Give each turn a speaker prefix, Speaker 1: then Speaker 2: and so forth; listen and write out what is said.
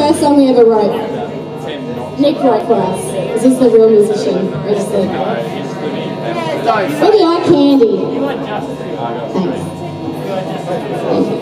Speaker 1: first song we ever wrote. Nick wrote for us. Is this the real musician? Registered. Maybe eye candy. Thanks. Thank you.